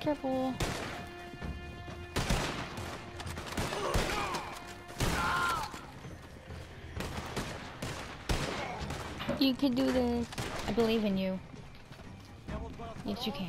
Careful. You can do this. I believe in you. Yes, you can.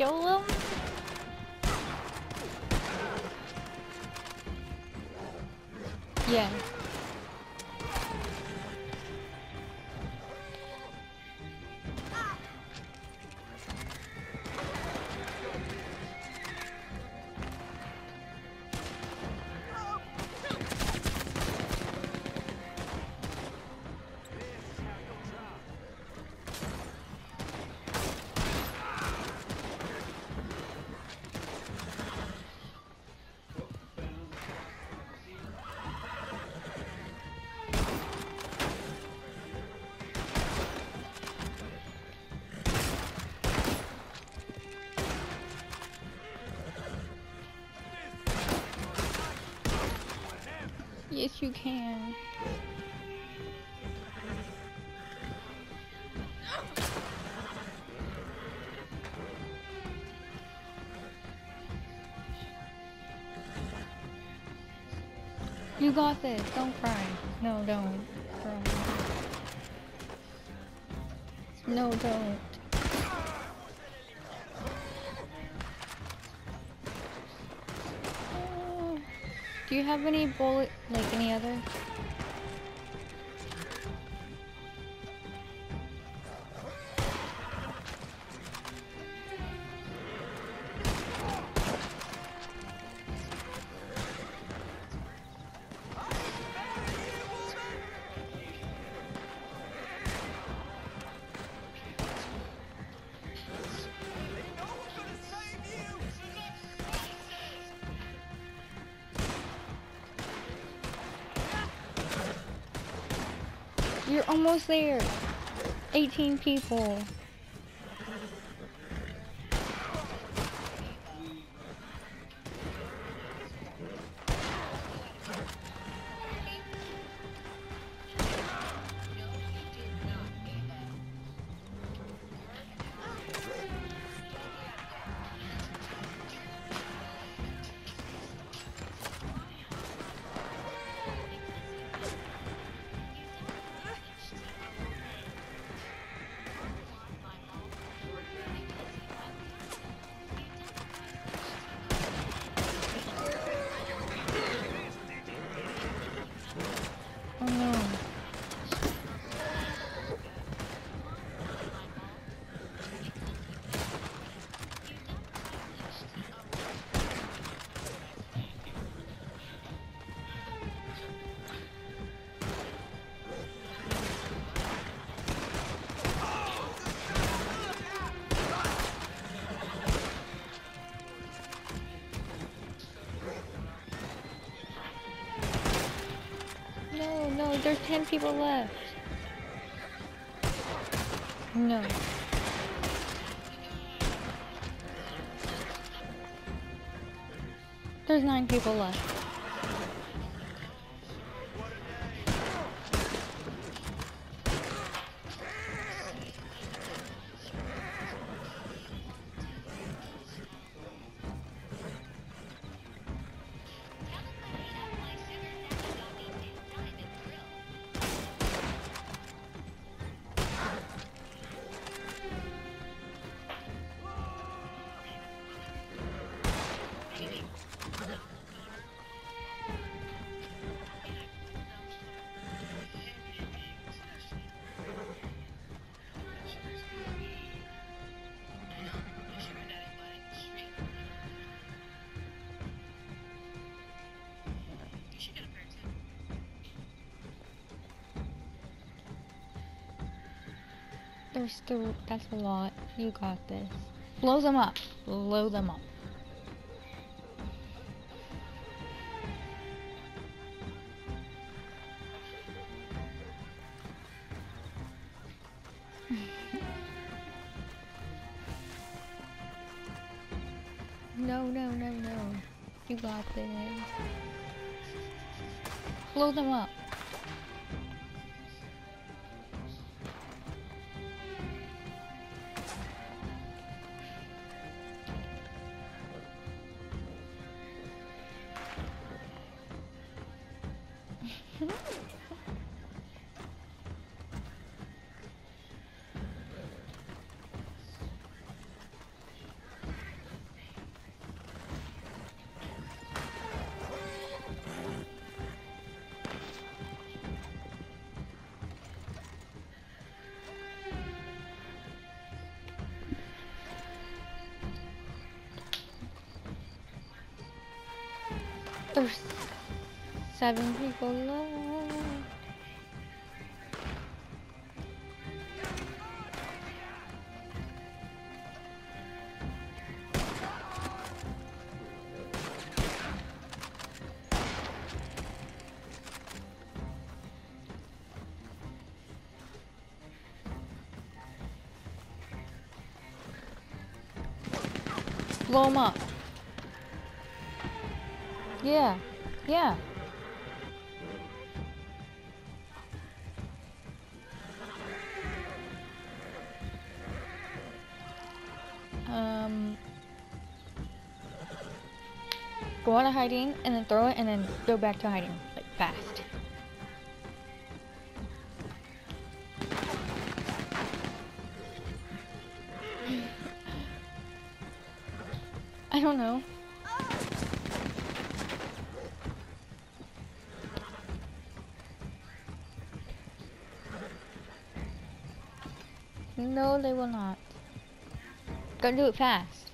Kill him. Yeah. Yes, you can. You got this. Don't cry. No, don't. Cry. No, don't. Do you have any bullet, like any other? You're almost there. 18 people. There's 10 people left. No. There's 9 people left. There's the. That's a lot. You got this. Blow them up. Blow them up. no, no, no, no. You got this. Blow them up. There's seven people left. Blow 'em up. Yeah, yeah. Um, go out of hiding and then throw it and then go back to hiding, like fast. No, they will not. Gotta do it fast.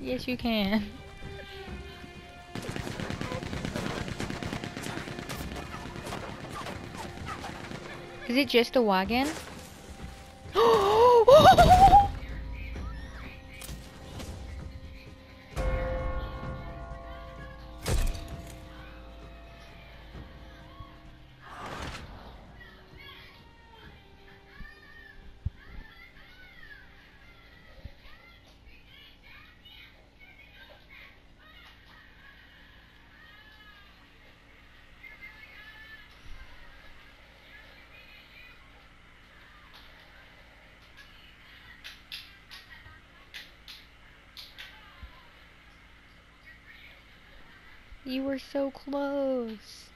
Yes, you can. Is it just a wagon? You were so close.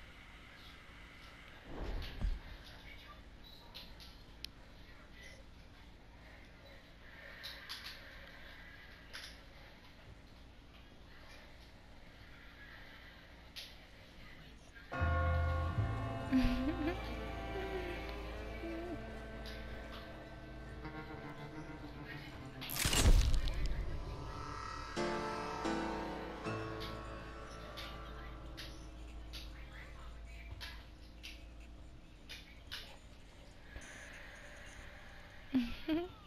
You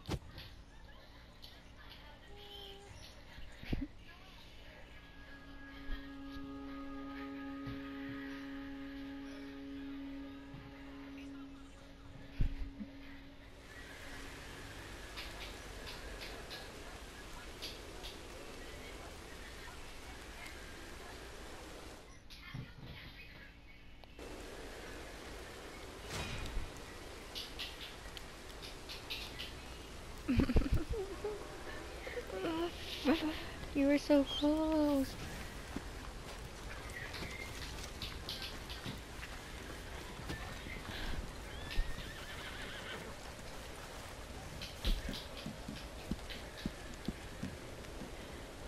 were so close.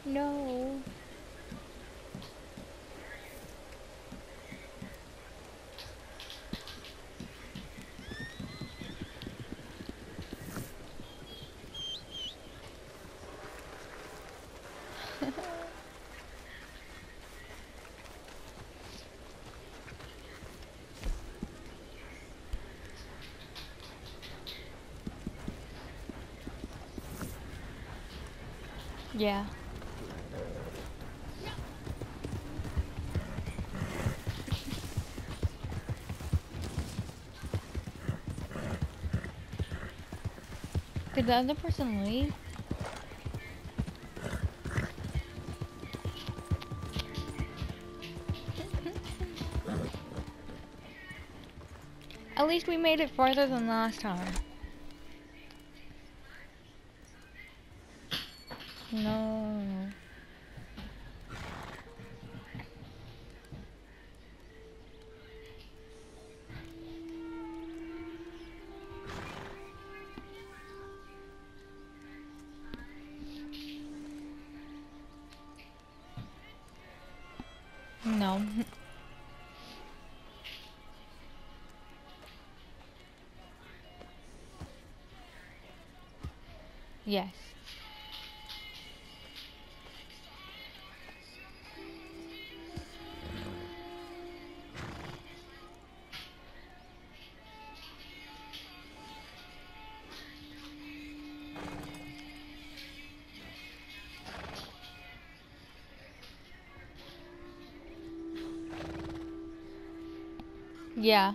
No. Yeah. Did the other person leave? At least we made it farther than last time. Yes. Yeah.